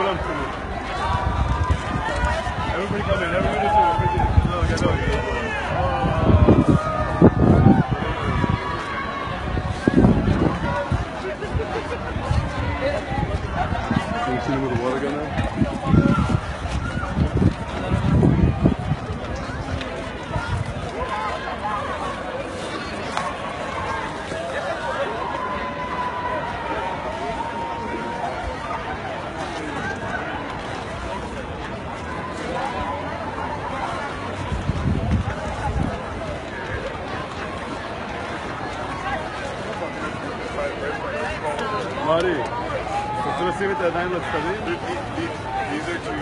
pull them through. Everybody come in, everybody through, everybody Can you see him with a water gun now? Marty, so let's see what that nine looks like. These are two